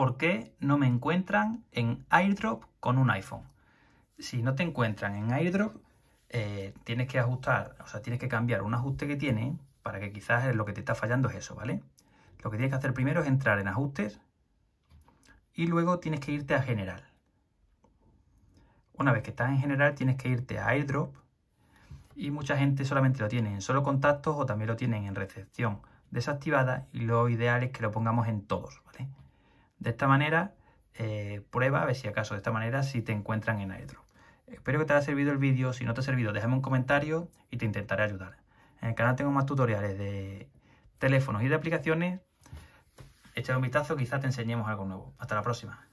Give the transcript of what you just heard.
por qué no me encuentran en airdrop con un iPhone. Si no te encuentran en airdrop, eh, tienes que ajustar, o sea, tienes que cambiar un ajuste que tiene para que quizás lo que te está fallando es eso, ¿vale? Lo que tienes que hacer primero es entrar en ajustes y luego tienes que irte a general. Una vez que estás en general tienes que irte a airdrop y mucha gente solamente lo tiene en solo contactos o también lo tienen en recepción desactivada y lo ideal es que lo pongamos en todos, ¿vale? De esta manera, eh, prueba a ver si acaso de esta manera si te encuentran en airdrop. Espero que te haya servido el vídeo, si no te ha servido déjame un comentario y te intentaré ayudar. En el canal tengo más tutoriales de teléfonos y de aplicaciones. Echa un vistazo, quizás te enseñemos algo nuevo. Hasta la próxima.